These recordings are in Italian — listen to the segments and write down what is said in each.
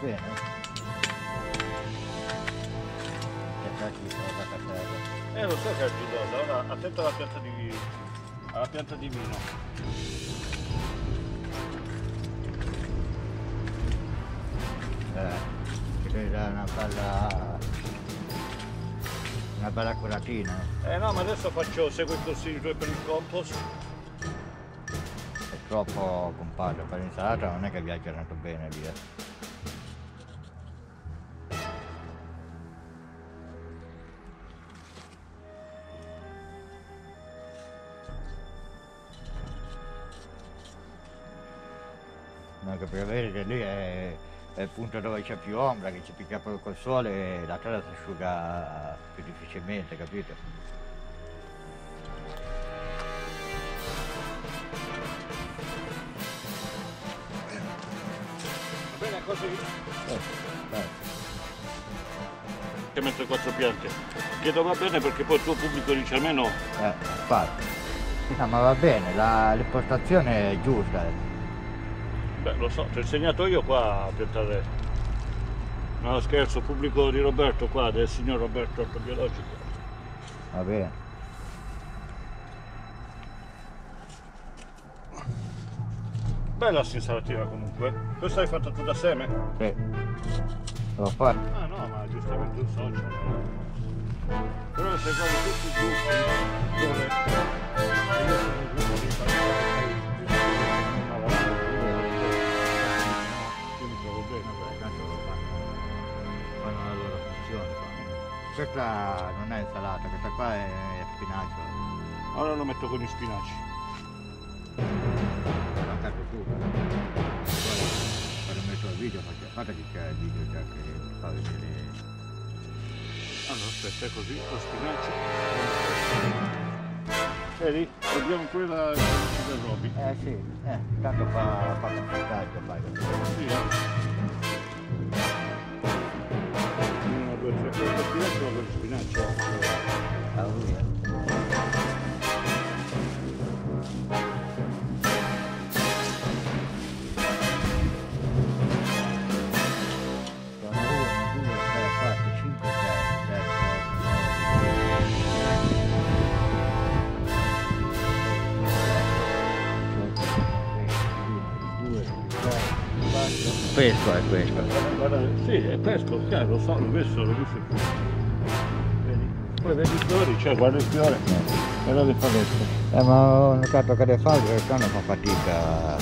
bene. Che cacchio sono da terra. Eh lo so che è argillosa, ora attento alla pianta di, alla pianta di vino. Eh, dare una bella... una bella curatina. Eh no, ma adesso faccio, seguo i consigli tuoi per il compost. È troppo compatto per l'insalata non è che viaggia tanto bene via. No, che per vedere che lì è, è il punto dove c'è più ombra, che ci picchia proprio col sole e la terra si asciuga più difficilmente, capito? Va bene così? Eh, dai. Che mettere quattro piante. Chiedo va bene perché poi il tuo pubblico dice almeno Eh, infatti. No, ma va bene, la- l'impostazione è giusta. Eh. Beh, lo so, ti ho insegnato io qua a piantare. No, scherzo, pubblico di Roberto qua, del signor Roberto Ortobiologico. Va bene. Bella sta insalatina comunque. Questa l'hai fatta tu da seme? Sì. L'ho fatto. Ah no, ma giustamente un social. no? Però se guardi tutti i gruppi dove io sono un gruppo di trovo bene. Vabbè, tanto lo fanno, fanno la loro funzione. Questa non è insalata, questa qua è spinacio. Ora lo metto con i spinaci. Mancato tu. Poi quando metto il video, faccio, guarda che c'è il video già che fa vedere. Allora aspetta, è così, lo spinaci. Vedi? Dobbiamo quella del Roby. Eh sì, eh, tanto fa, fa Pesco è questo. Guarda, sì, è pesco, chiaro, lo so, l'ho visto, l'ho visto. Vedi? Poi vedi i fiori, cioè guarda il fiore, guarda le favette. Eh, ma ho notato che le falde quest'anno fa fatica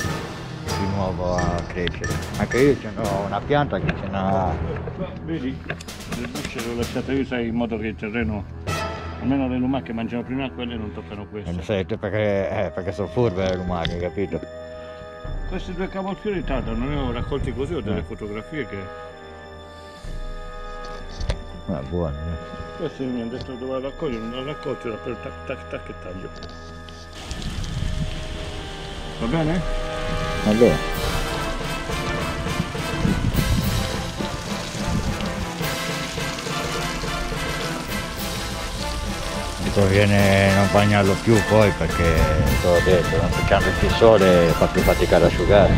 di nuovo a crescere. Anche io ce n'ho una pianta che ce n'ha. Vedi? Le bucce le ho lasciate io, sai, in modo che il terreno, almeno le lumache mangiano prima quelle e non toccano Eh, queste. lo sai, te perché, eh, perché sono furbe le lumache, capito? Questi due cavolfiori tanto non ne ho raccolti così, ho delle Eh. fotografie che... Ma buoni, eh. Questi mi hanno detto dove raccogliere, non l'ho raccolto, era per tac tac tac e taglio. Va bene? Allora. Conviene non bagnarlo più poi perché te l'ho detto, non piccando il sole fa più fatica ad asciugare.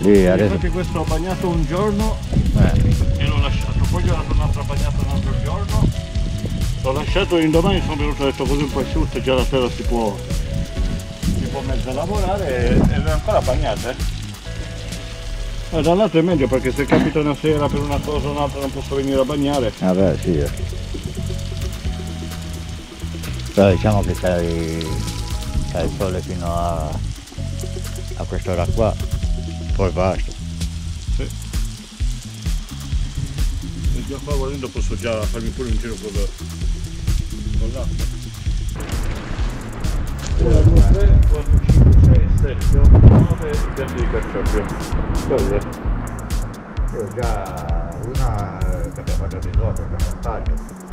Lì adesso. Infatti questo ho bagnato un giorno Eh, e l'ho lasciato, poi gli ho dato un'altra bagnata un altro giorno, l'ho lasciato e indomani sono venuto e ho detto così un po' asciutto, già la sera si può, si può mezzo lavorare e- ed è ancora bagnata. Eh. Ma da un lato è meglio perché se capita una sera per una cosa o un'altra non posso venire a bagnare. vabbè sì. eh. Però diciamo che c'hai, c'hai il sole fino a, a quest'ora qua, poi basta. Sì. E già qua volendo posso già farmi pure un giro con, con l'acqua. 1, 2, 3, 4, 5, 6, 7, 8, 9 piante di carciofio. Belle. Io già una che abbiamo fatto di sopra, che non taglio.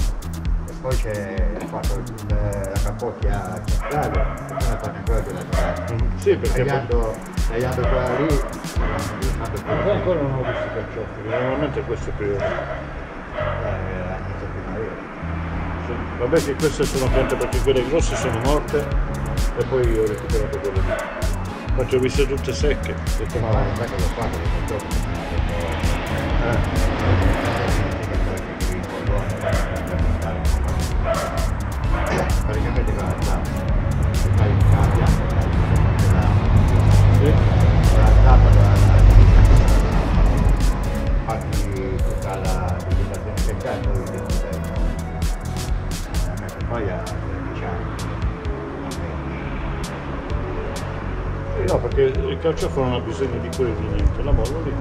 Poi c'è ho fatto il- la capocchia centrale, poi ho fatto ancora quella centrale. Sì, perché Tagliando, tagliando quella lì, non Io ancora non ho visto i carciofi, normalmente questo è periodo. eh. Sì. Vabbè che queste sono piante perché quelle grosse sono morte e poi ho recuperato quelle lì. Faccio viste tutte secche. Tutte ma non è che l'ho fatto, l'ho fatto. Eh. Praticamente con la zappa, fai un cambio, Sì. la zappa fatti tutta la che c'è, poi ti poi a 13 anni. No, perché il calcioforo non ha bisogno di quelli, niente, la mollo lì.